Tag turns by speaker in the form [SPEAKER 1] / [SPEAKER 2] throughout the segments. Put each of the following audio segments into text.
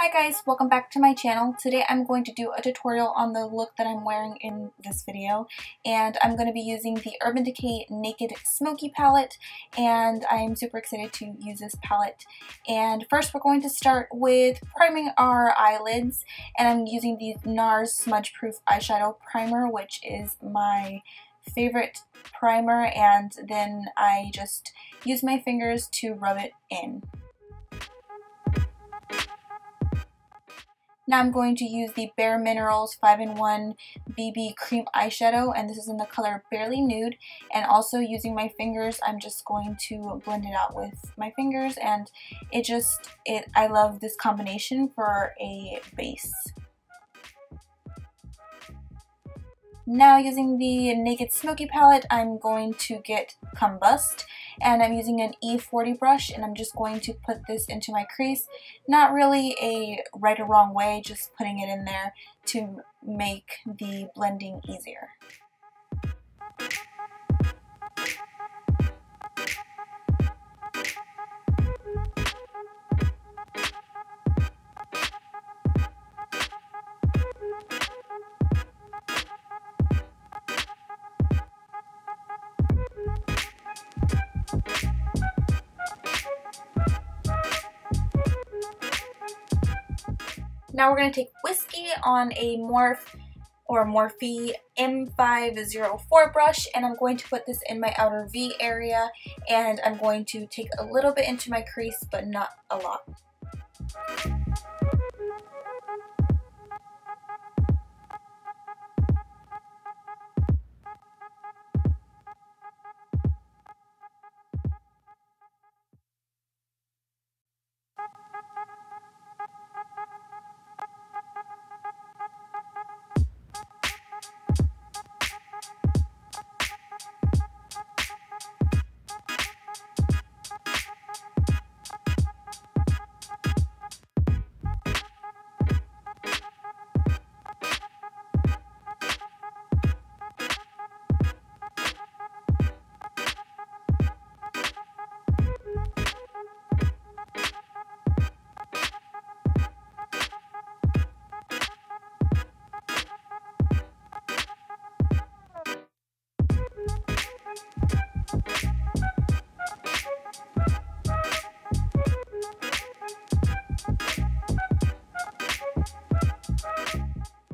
[SPEAKER 1] Hi guys, welcome back to my channel. Today I'm going to do a tutorial on the look that I'm wearing in this video and I'm going to be using the Urban Decay Naked Smoky palette and I'm super excited to use this palette. And first we're going to start with priming our eyelids and I'm using the NARS Smudge Proof Eyeshadow Primer which is my favorite primer and then I just use my fingers to rub it in. Now I'm going to use the Bare Minerals 5-in-1 BB Cream Eyeshadow and this is in the color Barely Nude and also using my fingers I'm just going to blend it out with my fingers and it just, it I love this combination for a base. Now using the Naked Smoky palette, I'm going to get Combust and I'm using an E40 brush and I'm just going to put this into my crease. Not really a right or wrong way, just putting it in there to make the blending easier. Now we're going to take Whiskey on a Morph or Morphe M504 brush and I'm going to put this in my outer V area and I'm going to take a little bit into my crease but not a lot.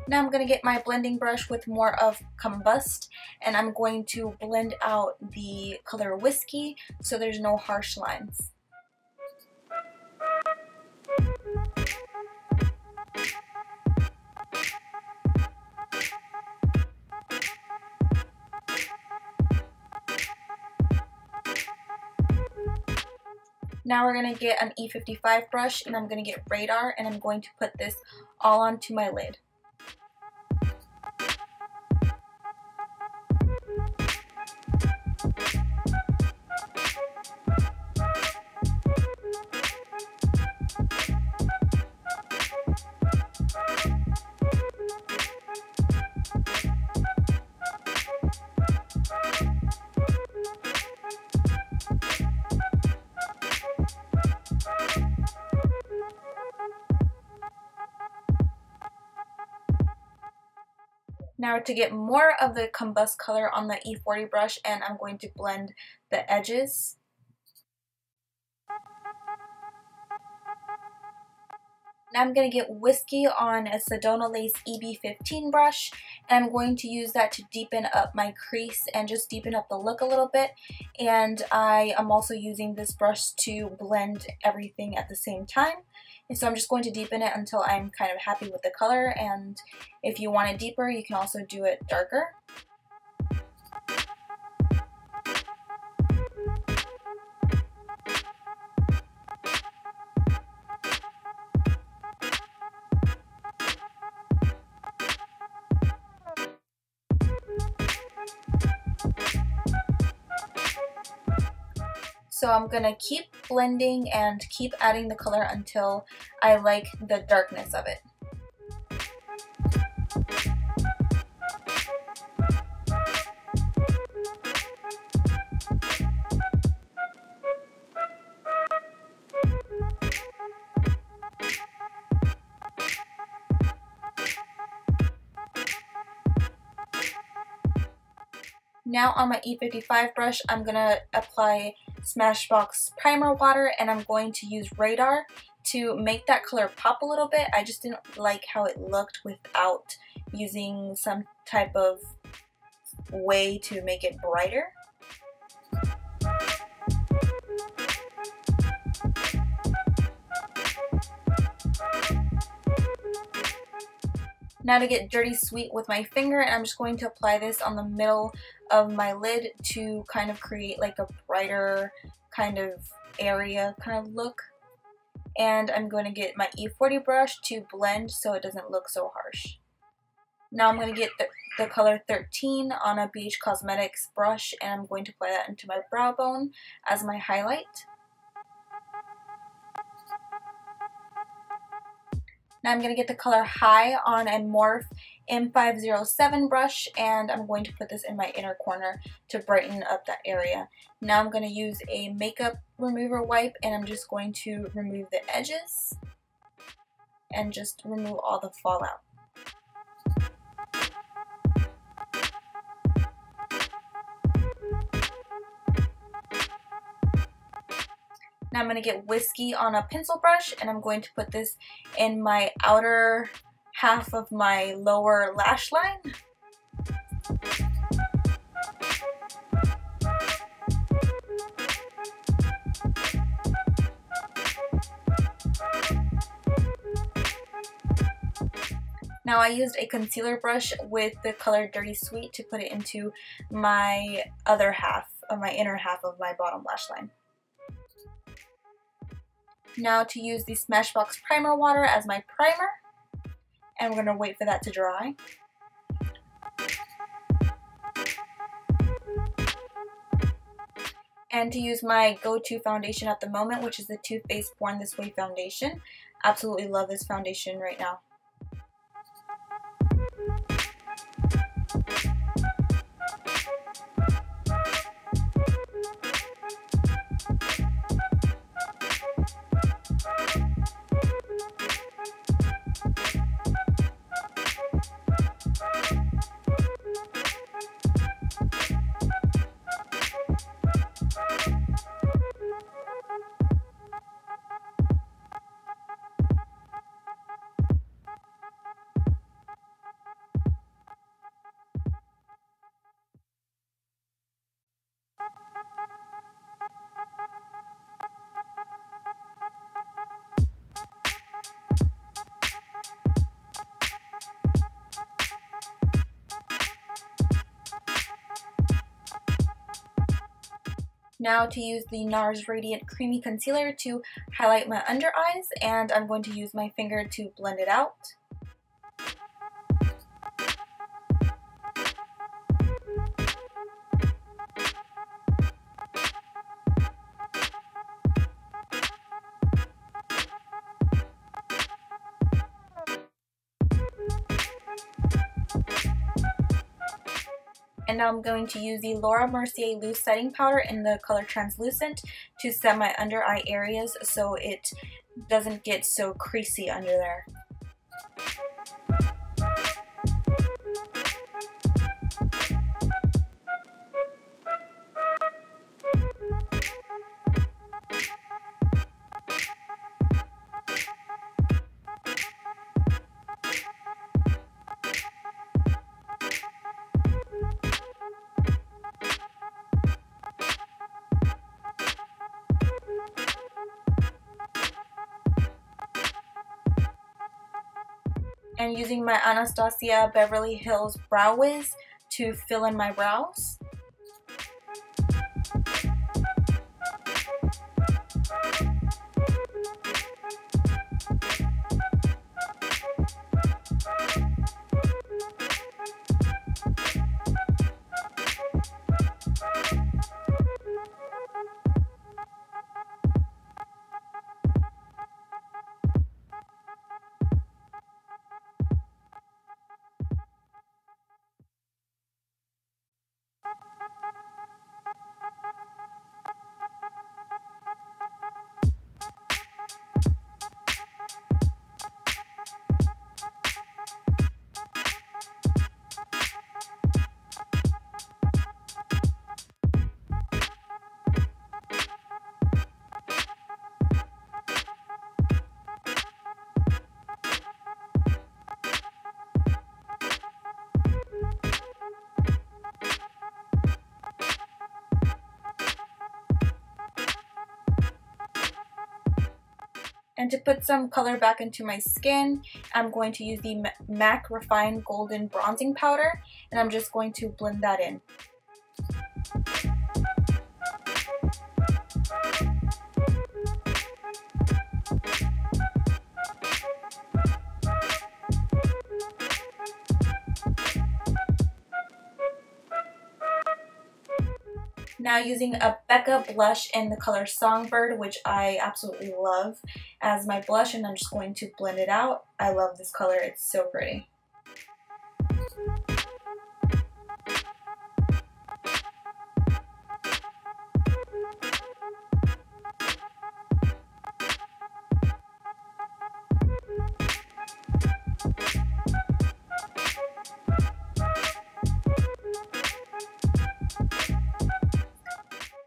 [SPEAKER 1] Now I'm going to get my blending brush with more of Combust and I'm going to blend out the color Whiskey so there's no harsh lines. Now we're going to get an E55 brush and I'm going to get Radar and I'm going to put this all onto my lid. Now to get more of the combust color on the E40 brush and I'm going to blend the edges. Now I'm going to get Whiskey on a Sedona Lace EB15 brush and I'm going to use that to deepen up my crease and just deepen up the look a little bit and I am also using this brush to blend everything at the same time. And so I'm just going to deepen it until I'm kind of happy with the color and if you want it deeper you can also do it darker. So I'm gonna keep blending and keep adding the color until I like the darkness of it. Now on my E55 brush, I'm going to apply Smashbox Primer Water and I'm going to use Radar to make that color pop a little bit. I just didn't like how it looked without using some type of way to make it brighter. Now to get Dirty Sweet with my finger, and I'm just going to apply this on the middle of my lid to kind of create like a brighter kind of area kind of look. And I'm going to get my E40 brush to blend so it doesn't look so harsh. Now I'm going to get the, the color 13 on a BH Cosmetics brush and I'm going to apply that into my brow bone as my highlight. Now I'm going to get the color High on a Morphe M507 brush and I'm going to put this in my inner corner to brighten up that area. Now I'm going to use a makeup remover wipe and I'm just going to remove the edges and just remove all the fallout. Now I'm going to get Whiskey on a pencil brush and I'm going to put this in my outer half of my lower lash line. Now I used a concealer brush with the color Dirty Sweet to put it into my other half, of my inner half of my bottom lash line. Now to use the Smashbox Primer Water as my primer. And we're going to wait for that to dry. And to use my go-to foundation at the moment, which is the Too Faced Born This Way foundation. Absolutely love this foundation right now. Now to use the NARS Radiant Creamy Concealer to highlight my under eyes and I'm going to use my finger to blend it out. And now I'm going to use the Laura Mercier Loose Setting Powder in the color Translucent to set my under eye areas so it doesn't get so creasy under there. And using my Anastasia Beverly Hills Brow Wiz to fill in my brows. And to put some color back into my skin, I'm going to use the MAC Refined Golden Bronzing Powder, and I'm just going to blend that in. Now using a Becca blush in the color Songbird, which I absolutely love as my blush, and I'm just going to blend it out. I love this color, it's so pretty.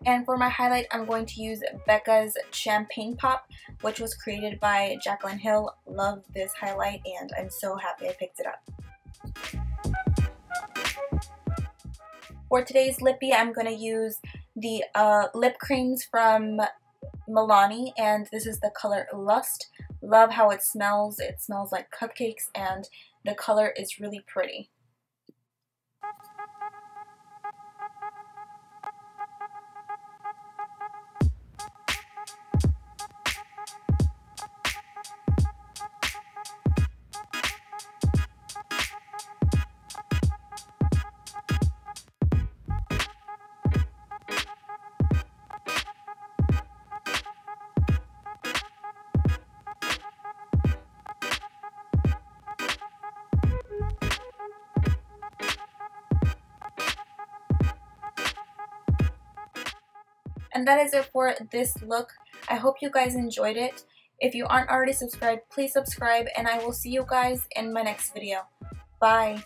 [SPEAKER 1] And for my highlight, I'm going to use Becca's Champagne Pop, which was created by Jaclyn Hill. Love this highlight, and I'm so happy I picked it up. For today's lippy, I'm going to use the uh, lip creams from Milani, and this is the color Lust. Love how it smells. It smells like cupcakes, and the color is really pretty. And that is it for this look. I hope you guys enjoyed it. If you aren't already subscribed, please subscribe and I will see you guys in my next video. Bye!